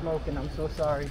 smoking. I'm so sorry.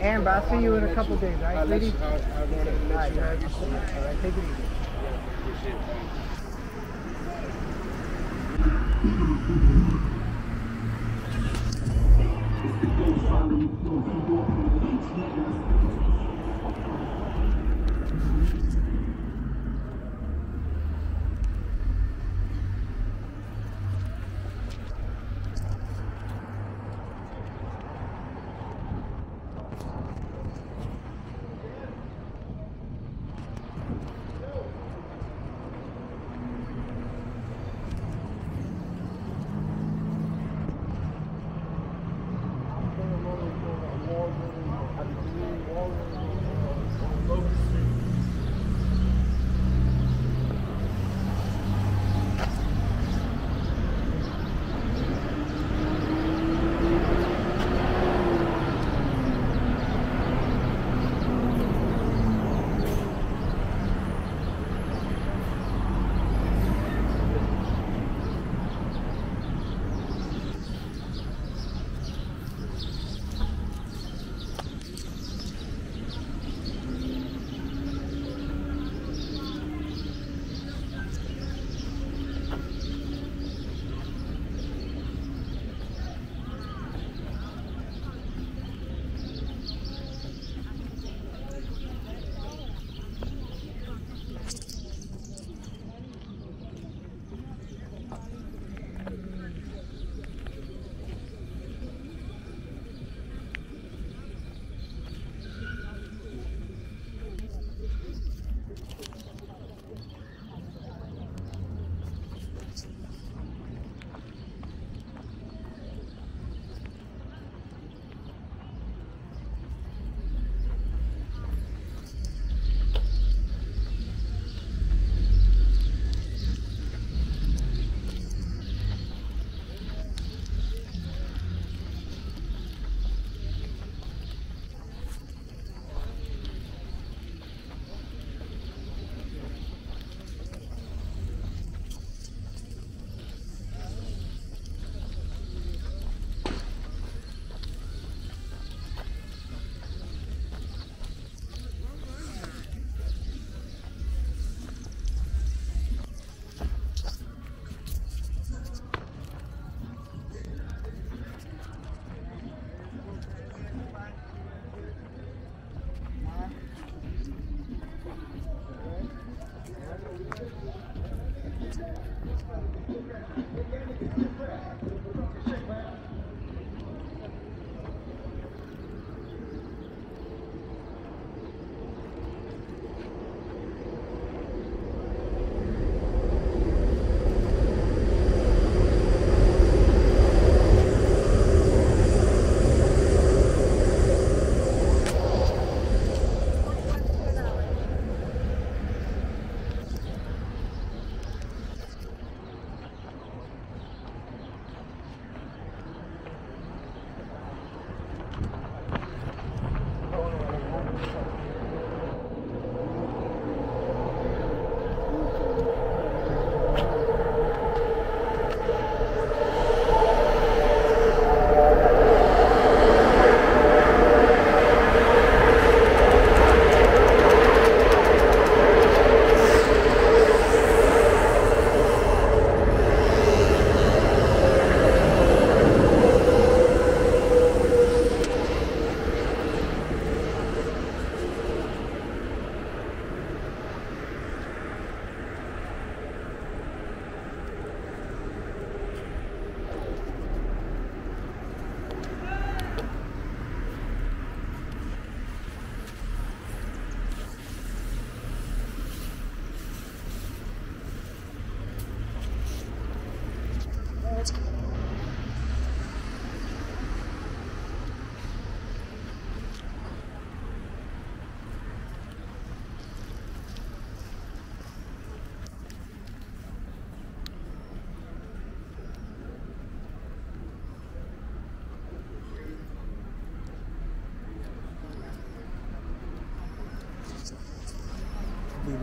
And but I'll see you in a couple days, all right, lady? All right, all right, take it easy.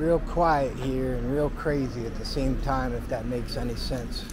Real quiet here and real crazy at the same time, if that makes any sense.